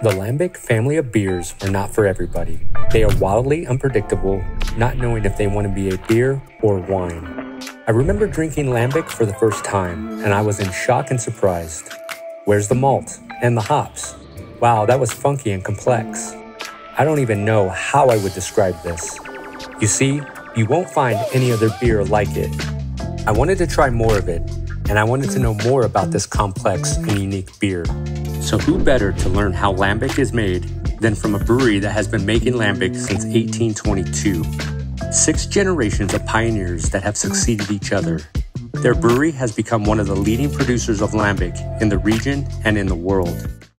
The Lambic family of beers are not for everybody. They are wildly unpredictable, not knowing if they want to be a beer or wine. I remember drinking Lambic for the first time, and I was in shock and surprised. Where's the malt and the hops? Wow, that was funky and complex. I don't even know how I would describe this. You see, you won't find any other beer like it. I wanted to try more of it, and I wanted to know more about this complex and unique beer. So, who better to learn how lambic is made than from a brewery that has been making lambic since 1822? Six generations of pioneers that have succeeded each other. Their brewery has become one of the leading producers of lambic in the region and in the world.